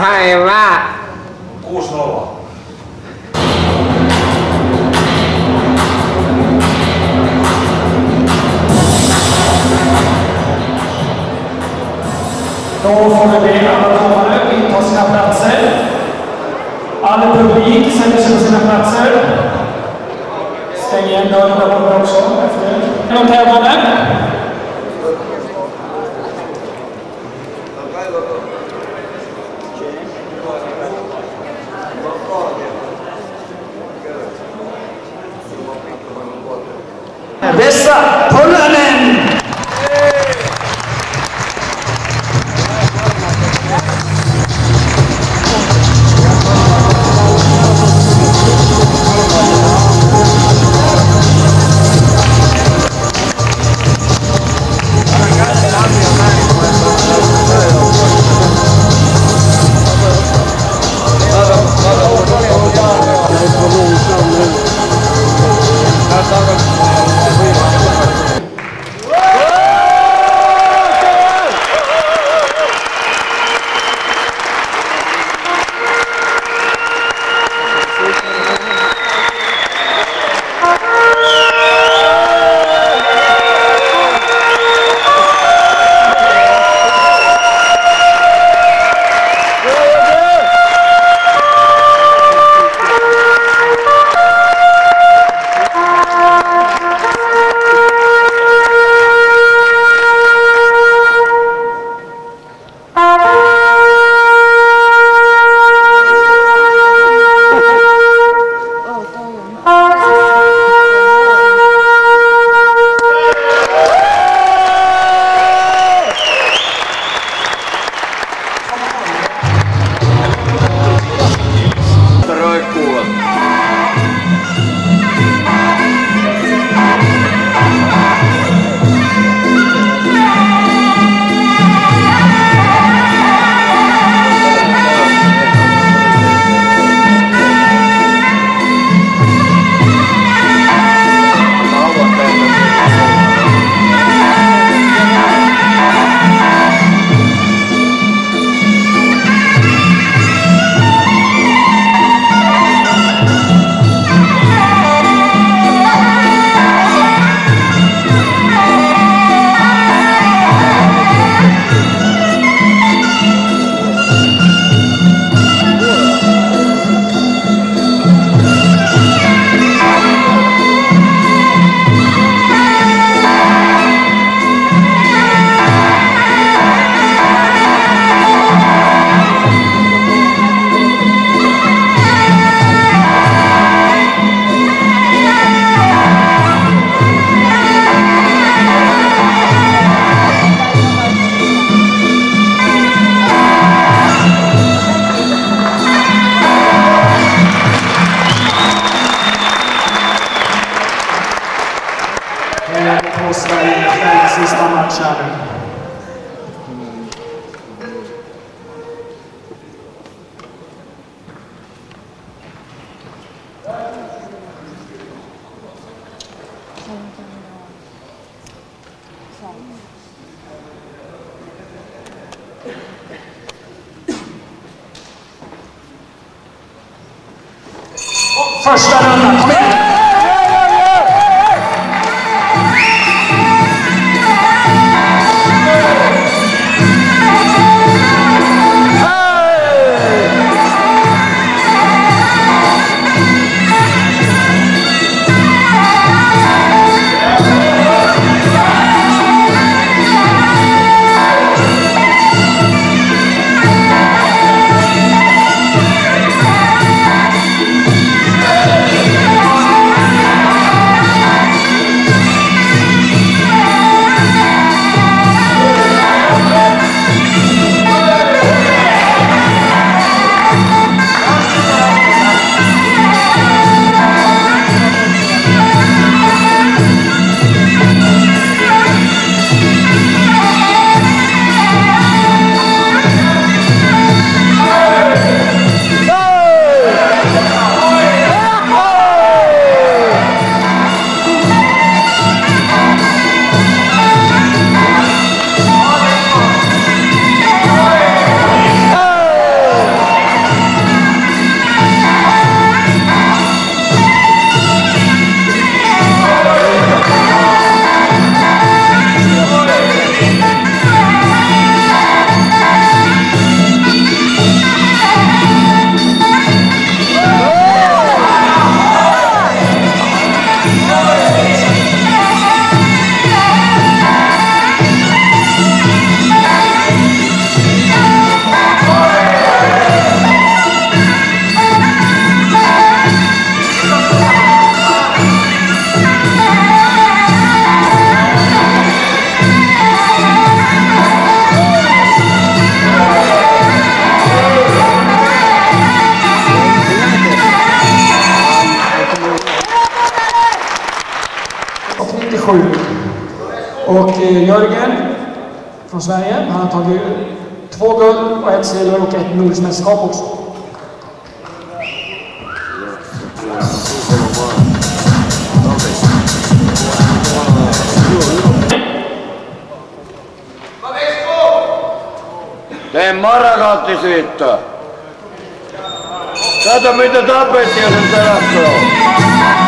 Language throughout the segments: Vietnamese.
hai ba cú solo Då får vi avancerar in på sina platser. All publik Przyjmie się na pracę. Stanie do dobrą dobrze. Mam tutaj ogonek. Dobrego. First runner, come. 97. Och eh, Jörgen från Sverige, han har tagit två guld och ett silver och ett nordiskt mästerskap också. Mara kaotti siitä. Kato mitä tapettiin sen terassoon.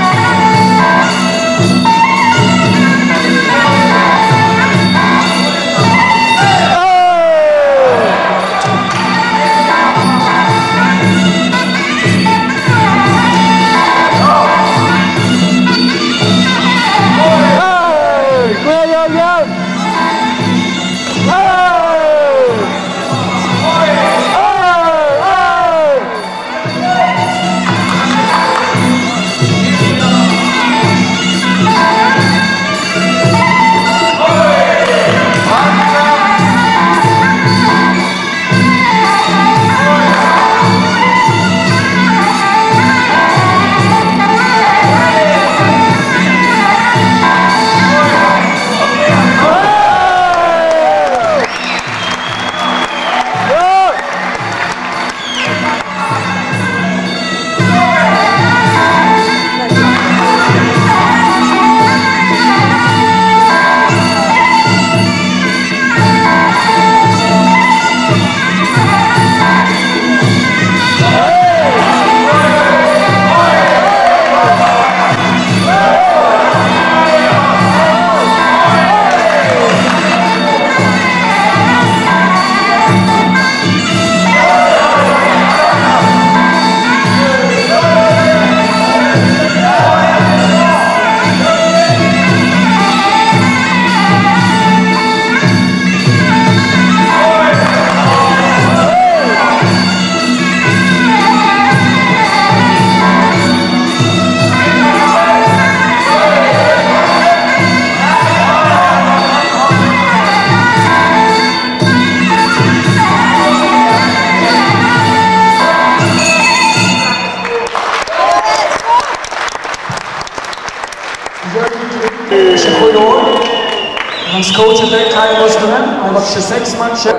coach at that time was Duran. Was je matchen.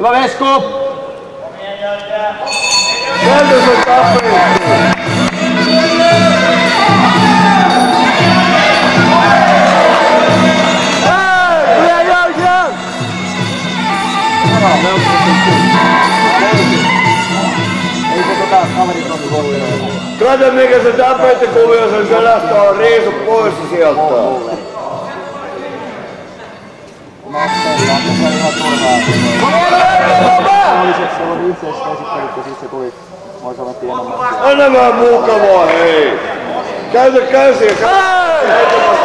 Kom eens, kop! Dat is een Even tot daar, gaan we dit van de volgende. Kato mikä se tapettikuvio sen selästä on riisu pois sieltä. Anna vähän mukavaa, hei! Käytä käsiä! Hei! Heitä